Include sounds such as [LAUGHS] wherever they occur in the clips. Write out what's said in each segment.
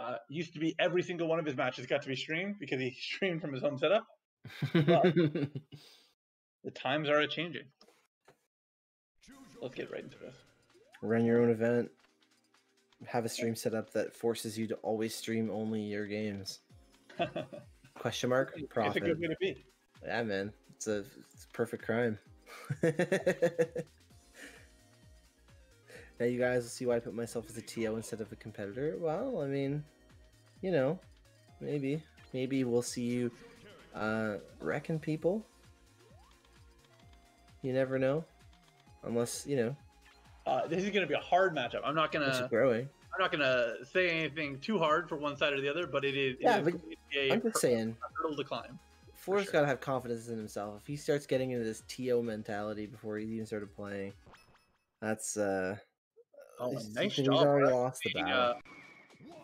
Uh, used to be every single one of his matches got to be streamed because he [LAUGHS] streamed from his home setup. [LAUGHS] The times are a changing. Let's get right into this. Run your own event. Have a stream setup that forces you to always stream only your games. [LAUGHS] Question mark? It's a Profit. good way to be. Yeah, man. It's a, it's a perfect crime. Now you guys will see why I put myself as a TO instead of a competitor. Well, I mean, you know, maybe. Maybe we'll see you uh, wrecking people. You never know. Unless, you know, Uh, this is going to be a hard matchup. I'm not gonna. you're growing. I'm not gonna say anything too hard for one side or the other, but it is. it Yeah, is but going to I'm just saying, hurdle to climb. Fluor's sure. got to have confidence in himself. If he starts getting into this TO mentality before he even started playing, that's uh. Oh, he's- nice job, already Brett, lost the battle. uh,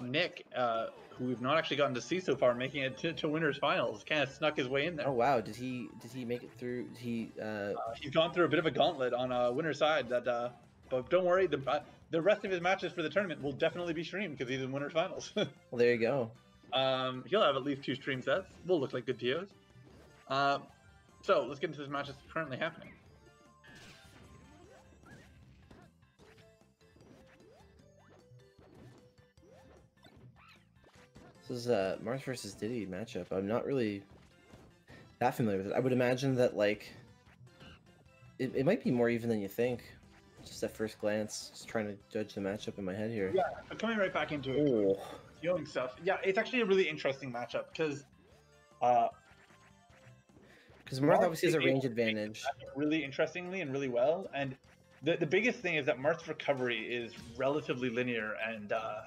Nick, uh, who we've not actually gotten to see so far, making it to, to winners finals, kind of snuck his way in there. Oh wow! Did he did he make it through? Did he uh, Uh, he's gone through a bit of a gauntlet on uh, winner's side. That, uh, but don't worry, the the rest of his matches for the tournament will definitely be streamed because he's in winners finals. [LAUGHS] well, there you go. um, he'll have at least two stream sets. Will look like good TOs. Uh, so let's get into this match that's currently happening. This is a Marth versus Diddy matchup. I'm not really that familiar with it. I would imagine that like it, it might be more even than you think. Just at first glance, just trying to judge the matchup in my head here. Yeah, I'm coming right back into it. Oh, Healing stuff. Yeah, it's actually a really interesting matchup because uh, because Marth obviously has a range advantage. really interestingly and really well. And the the biggest thing is that Marth's recovery is relatively linear, and uh,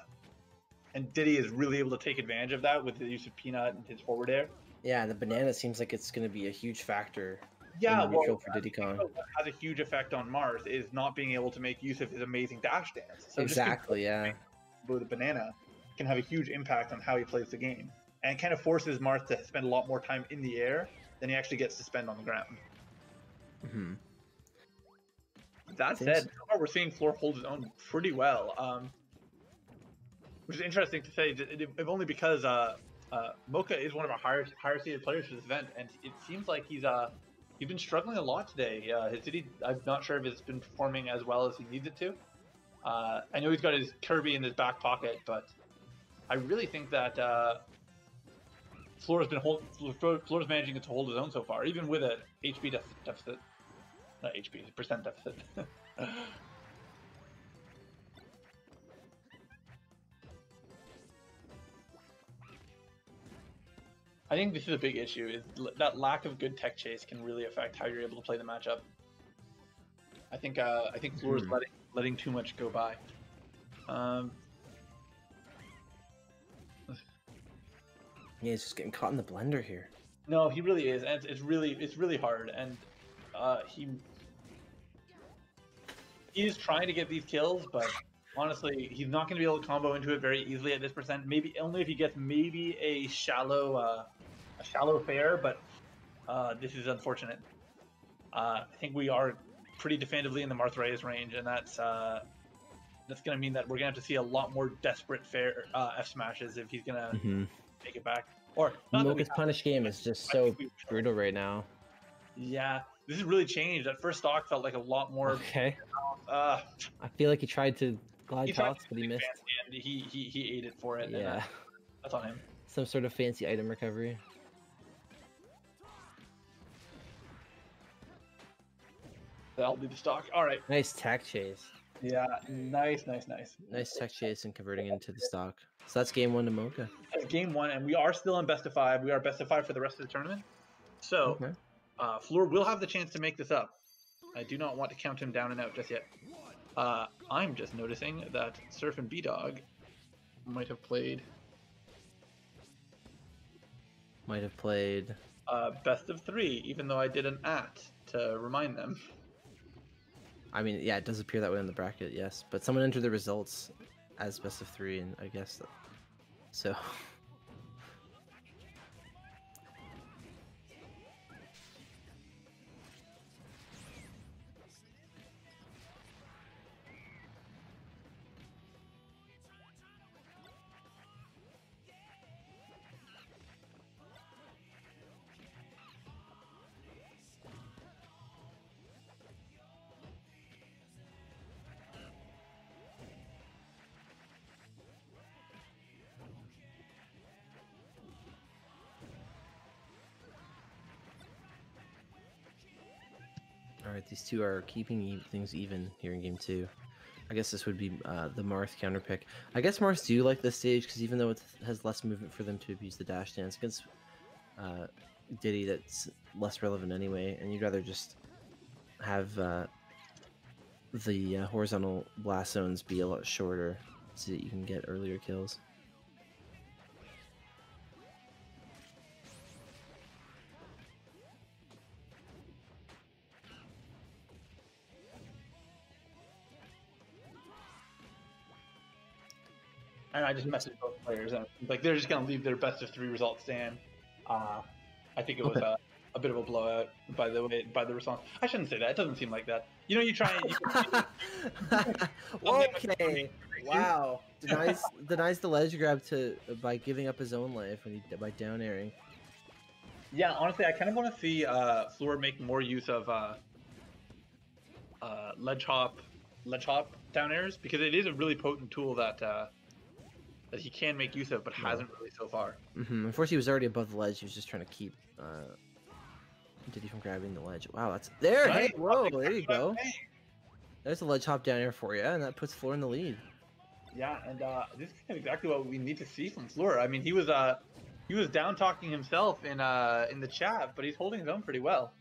and Diddy is really able to take advantage of that with the use of Peanut and his forward air. Yeah, the banana seems like it's going to be a huge factor Yeah, in the well, for Diddy Kong. what has a huge effect on Marth is not being able to make use of his amazing dash dance. So Exactly. Yeah. with a banana can have a huge impact on how he plays the game, and kind of forces Marth to spend a lot more time in the air than he actually gets to spend on the ground. hmm That said, so far we're seeing Fluor hold his own pretty well, um, which is interesting to say, if only because uh, uh, Mocha is one of our higher higher seeded players for this event, and it seems like he's uh, he's been struggling a lot today. Uh, his Diddy, I'm not sure if it's been performing as well as he needs it to. Uh, I know he's got his Kirby in his back pocket, but I really think that uh, Fluor's been hold, Fluor's managing to hold his own so far, even with a HP deficit. Not HP, percent deficit. [LAUGHS] I think this is a big issue. Is that lack of good tech chase can really affect how you're able to play the matchup. I think uh, I think Fluor's Hmm. letting letting too much go by. Um, Yeah, he's just getting caught in the blender here. No, he really is, and it's, it's really it's really hard, and uh, he he is trying to get these kills, but honestly, he's not going to be able to combo into it very easily at this percent. Maybe only if he gets maybe a shallow uh, a shallow fair, but uh, this is unfortunate. Uh, I think we are pretty definitively in the Marth Reyes range, and that's uh, that's going to mean that we're going to have to see a lot more desperate fair uh, F smashes if he's going to Mm-hmm. make it back. Or not Mocha's punish game is just so brutal right now. Yeah, this has really changed. That first stock felt like a lot more. Okay. Uh, I feel like he tried to glide he tried but he missed. and he, he he ate it for it. and, uh, Yeah. that's on him. Some sort of fancy item recovery. That'll be the stock. All right. Nice tech chase. Yeah, nice, nice, nice. Nice tech chase and converting into the stock. So that's game one to Mocha. That's game one, and we are still in best of five. We are best of five for the rest of the tournament. So, Okay. uh, Fluor will have the chance to make this up. I do not want to count him down and out just yet. Uh, I'm just noticing that Surf and B Dog might have played Might have played. uh, best of three, even though I did an at to remind them. I mean, yeah, it does appear that way in the bracket, yes. But someone entered the results as best of three, and I guess that, so. [LAUGHS] Alright, these two are keeping things even here in game two. I guess this would be uh, the Marth counter pick. I guess Marths do like this stage because even though it has less movement for them to abuse the dash dance against uh, Diddy, that's less relevant anyway, and you'd rather just have uh, the uh, horizontal blast zones be a lot shorter so that you can get earlier kills. And I just messaged both players, and like they're just gonna leave their best of three results stand. Uh, I think it was a, a bit of a blowout by the way by the response. I shouldn't say that. It doesn't seem like that. You know, you try. You, [LAUGHS] okay. Wow. [LAUGHS] Denies denies the ledge grab to by giving up his own life when he by down airing. yeah, honestly, I kind of want to see uh, Fluor make more use of uh, uh, ledge hop, ledge hop down airs because it is a really potent tool that uh, that he can make use of, but Yeah. hasn't really so far. hmm Unfortunately, he was already above the ledge. He was just trying to keep uh, Diddy from grabbing the ledge. Wow, that's there. Hey, whoa, there you exactly what I'm go. There's a ledge hop down here for you, and that puts Fluor in the lead. Yeah, and uh, this is kind of exactly what we need to see from Fluor. I mean, he was uh, he was down talking himself in uh in the chat, but he's holding his own pretty well.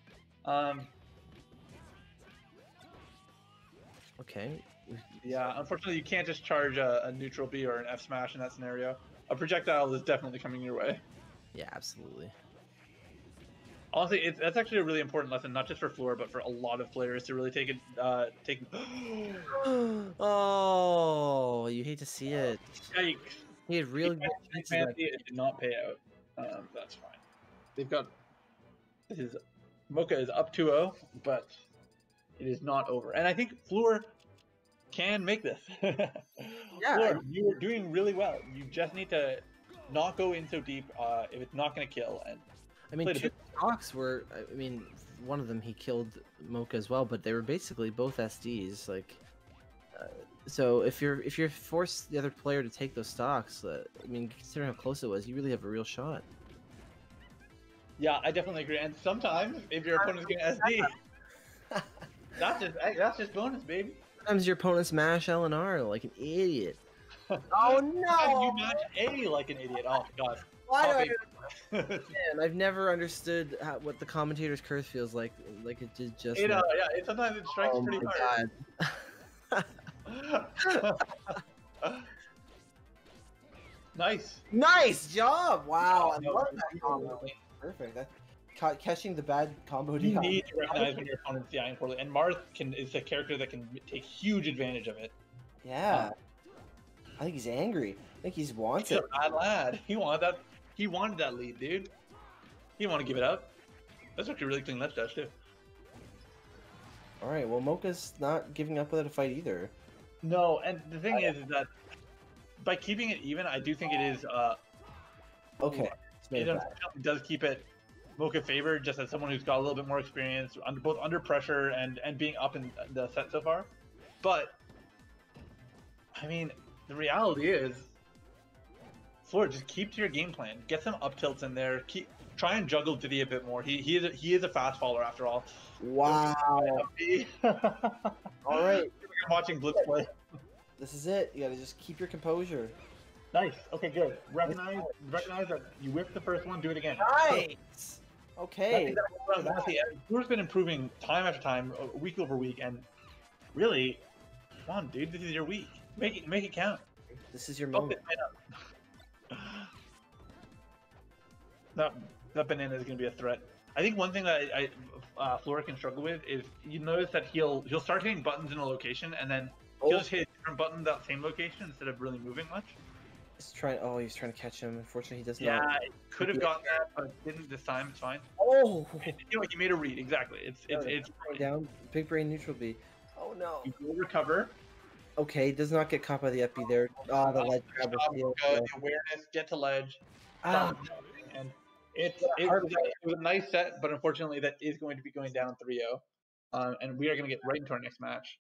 Um, Okay. Yeah, unfortunately, you can't just charge a, a neutral B or an F smash in that scenario. A projectile is definitely coming your way. Yeah, absolutely. Honestly, it's, that's actually a really important lesson, not just for Fluor, but for a lot of players to really take it. Uh, take. [GASPS] [GASPS] oh, you hate to see it. Yikes! He had really good chances. it did not pay out. Um, that's fine. They've got this is Mocha is up 2-0, but it is not over. And I think Fluor can make this. [LAUGHS] Yeah, Fluor, you are doing really well. You just need to not go in so deep uh, if it's not going to kill. And I mean, played two stocks were. I mean, one of them he killed Mocha as well, but they were basically both SDs. Like, uh, so if you're if you're forced the other player to take those stocks, uh, I mean, considering how close it was, you really have a real shot. yeah, I definitely agree. And sometimes if your opponent's going to SD, that's just that's just bonus, baby. Sometimes your opponents mash L and R like an idiot. [LAUGHS] Oh no! you match A like an idiot. Oh god. Why do I big- [LAUGHS] Man, I've never understood how, what the commentator's curse feels like. Like it did just. It, now. uh, yeah, it, sometimes it strikes oh pretty my hard. god. [LAUGHS] nice. Nice job! Wow, I No, love you that do combo. really- Perfect. That, ca- catching the bad combo. You need to recognize when your opponent's DIing poorly, and Marth can is a character that can take huge advantage of it. Yeah. I think he's angry. I think he wants He's it. a bad lad. He wanted that. He wanted that lead, dude. He didn't want to give it up. That's actually a really clean left dash too. All right. Well, Mocha's not giving up without a fight either. No, and the thing is, is that by keeping it even, I do think it is. Uh, Okay. It it does keep it Mocha favored, just as someone who's got a little bit more experience under both under pressure and and being up in the set so far. But I mean, the reality is, Fluor, just keep to your game plan. Get some up tilts in there. Keep try and juggle Diddy a bit more. He he is a, he is a fast faller after all. Wow. [LAUGHS] All right. I'm watching Blitz play. This is it. You gotta just keep your composure. Nice. Okay, good. Recognize recognize that you whipped the first one. Do it again. Nice. Okay. exactly what I was asking. And Fluor's been improving time after time, uh, week over week, and really, come on, dude, this is your week. Make it make it count. This is your Fuck moment. [LAUGHS] That that banana is gonna be a threat. I think one thing that I, I uh, Flora can struggle with is you notice that he'll he'll start hitting buttons in a location and then he'll Oh, just hit a different button that same location instead of really moving much. He's trying. Oh, he's trying to catch him. Unfortunately, he does Yeah, not. it could have gotten that, but didn't this time. It's fine. Oh. You know, he made a read exactly. It's it's Yeah, it's. Down. Big brain neutral B. Oh no. You will recover. Okay, does not get caught by the FB there. Ah, the ledge grab sealed, uh, the awareness, get to ledge. Ah, and it's Yeah, it was, a, it was a nice set, but unfortunately that is going to be going down 3-0. Um, and we are going to get right into our next match.